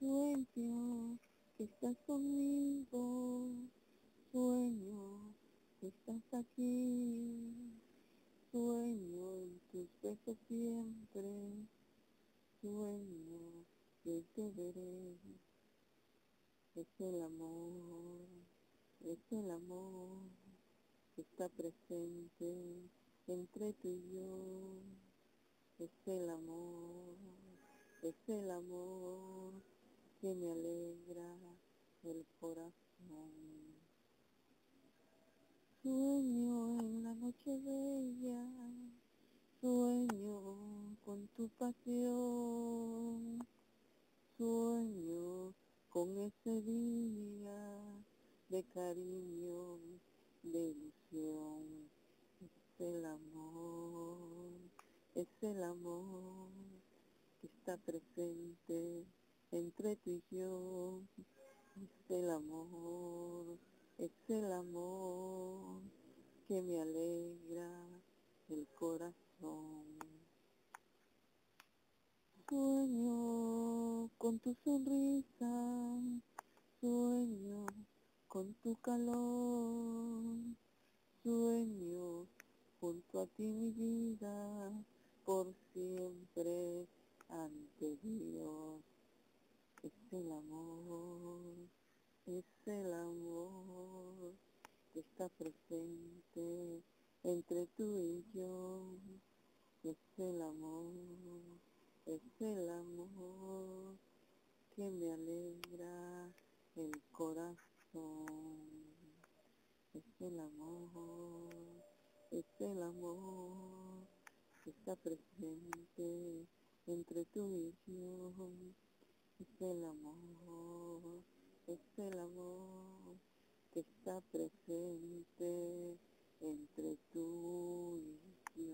Sueño que estás conmigo, sueño que estás aquí, sueño en tus besos siempre, sueño que te veré. Es el amor, es el amor que está presente entre tú y yo. Es el amor, es el amor que me alegra el corazón. Sueño en la noche bella, sueño con tu pasión, sueño con ese día de cariño, de ilusión. Es el amor, es el amor que está presente entre tú y yo. Es el amor, es el amor que me alegra el corazón. Sueño con tu sonrisa, sueño con tu calor, sueño junto a ti mi vida, por siempre ante Dios. Es el es el amor que está presente entre tú y yo. Es el amor, es el amor que me alegra el corazón. Es el amor, es el amor que está presente entre tú y yo. El amor, es el amor que está presente entre tú y